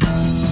you